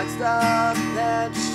hard stuff that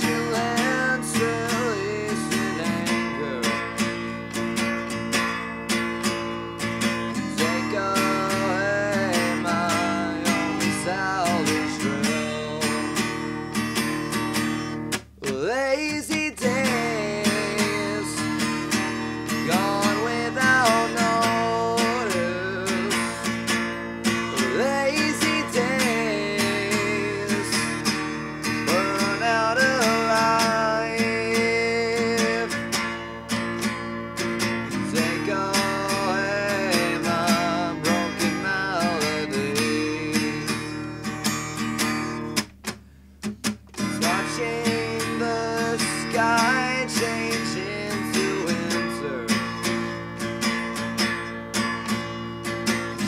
watching the sky change into winter.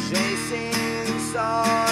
Chasing stars